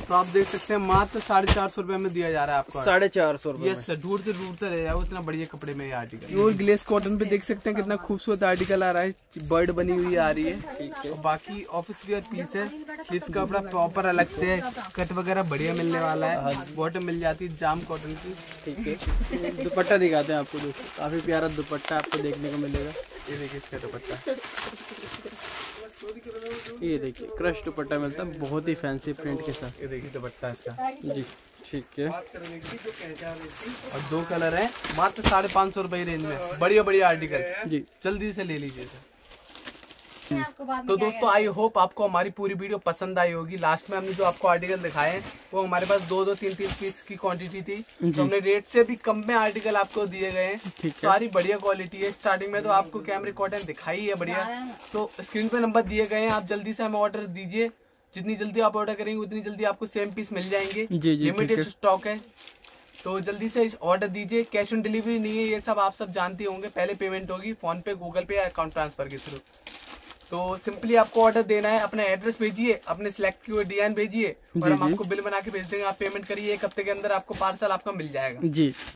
तो आप देख सकते हैं मात्र साढ़े चार सौ रुपए में दिया जा रहा है आपको। साढ़े चार सौ यस सर ढूंढते ढूंढते रह जाओ इतना बढ़िया कपड़े में ये आर्टिकल प्योर ग्लेस कॉटन पे देख सकते हैं कितना खूबसूरत आर्टिकल आ रहा है। बर्ड बनी हुई आ रही है। ठीक है। और बाकी ऑफ़िस वेयर पीस है। स्लीव्स का कपड़ा प्रॉपर अलग से है कट वगैरह बढ़िया मिलने वाला है। बॉटम मिल जाती है जाम कॉटन की। ठीक है। दुपट्टा दिखाते हैं आपको काफ़ी प्यारा दुपट्टा आपको देखने को मिलेगा। ये देखिए इसका दुपट्टा। ये देखिए क्रश दुपट्टा मिलता है बहुत ही फैंसी प्रिंट के साथ। ये देखिए दुपट्टा इसका। जी ठीक है। और दो कलर है मात्र साढ़े पाँच सौ रुपये रेंज में। बढ़िया बढ़िया आर्टिकल जी। जल्दी से ले लीजिए में तो दोस्तों आई होप आपको हमारी पूरी वीडियो पसंद आई होगी। लास्ट में हमने जो आपको आर्टिकल दिखाए हैं वो हमारे पास दो दो तीन तीन पीस की क्वांटिटी थी। तो हमने रेट से भी कम में आर्टिकल आपको दिए गए हैं। सारी बढ़िया क्वालिटी है। स्टार्टिंग में तो आपको कैमरे कॉटन दिखाई है बढ़िया। तो स्क्रीन पे नंबर दिए गए हैं। आप जल्दी से हमें ऑर्डर दीजिए। जितनी जल्दी आप ऑर्डर करेंगे उतनी जल्दी आपको सेम पीस मिल जाएँगे। लिमिटेड स्टॉक है। तो जल्दी से इस ऑर्डर दीजिए। कैश ऑन डिलीवरी नहीं है ये सब आप सब जानते होंगे। पहले पेमेंट होगी। फ़ोन पे गूगल पे या अकाउंट ट्रांसफ़र के थ्रू तो सिंपली आपको ऑर्डर देना है अपना एड्रेस भेजिए अपने सिलेक्ट किए हुए डिज़ाइन भेजिए और हम आपको बिल बना के भेज देंगे। आप पेमेंट करिए एक हफ़्ते के अंदर आपको पार्सल आपका मिल जाएगा। जी।